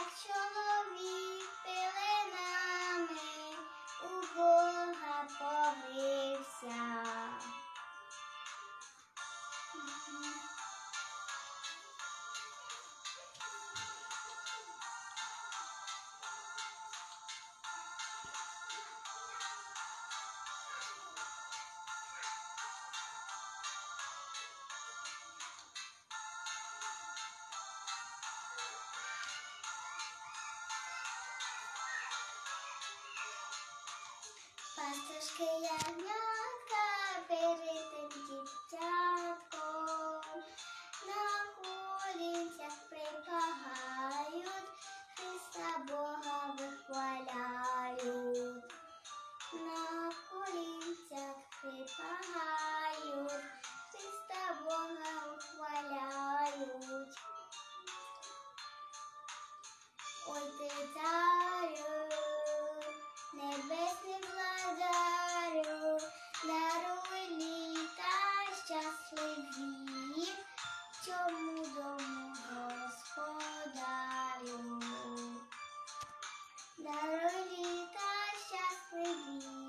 Akşama Пастушки ягнятка перед тим на колінцях припагають, Христа Бога вихваляють. На колінцях припагають, Христа Бога вихваляють. Bye.